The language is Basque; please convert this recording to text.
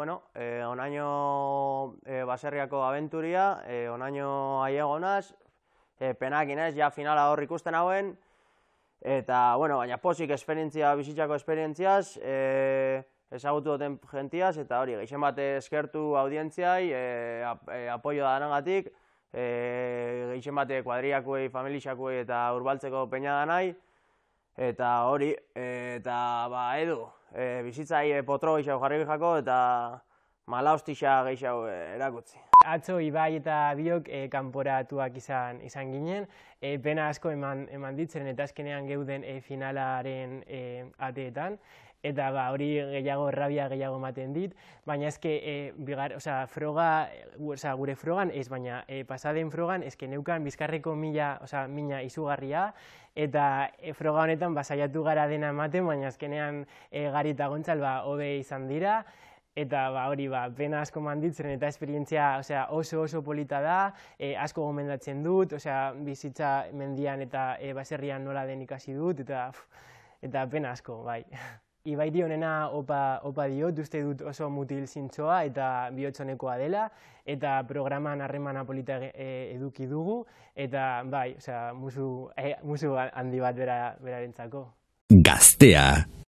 bueno, e, onaino e, baserriako abenturia, e, onaino aiegonaz, e, penak inez, ja finala hor ikusten hauen, eta, bueno, baina posik esperientzia, bizitzako esperientziaz, e, ezagutu duten gentiaz, eta hori, geixen bat eskertu audientziai, e, e, apoio da danagatik, e, geixen bate kuadriakuei, familixakuei eta urbaltzeko peina da eta hori, eta ba, edu, e, bizitzai e, potro jarri jako, eta mala hostisa gehiago erakutzi. Atzo Ibai eta biok e, kanporatuak izan izan ginen, e, pena asko eman, eman ditzen eta azkenean geuden e, finalaren e, ateetan, eta ba, hori gehiago errabia gehiago ematen dit, baina ezke e, bigar, osea, froga, osea, gure frogan ez, baina e, pasaden frogan ezke neukan bizkarreko mila, osea, mina izugarria, eta e, froga honetan basaiatu gara dena ematen, baina azkenean e, gari eta gontzal ba, hobe izan dira, eta ba, hori ba, pena asko manditzen eta esperientzia osea, oso oso polita da, e, asko gomendatzen dut, osea, bizitza mendian eta e, baserrian nola den ikasi dut, eta, eta pena asko, bai. Ibaiti honena opa, opa diot, uste dut oso mutil zintzoa eta bihotzonekoa dela, eta programan harreman apolita e, eduki dugu, eta bai, osea, musu, e, musu handi bat bera, berarentzako. Gaztea.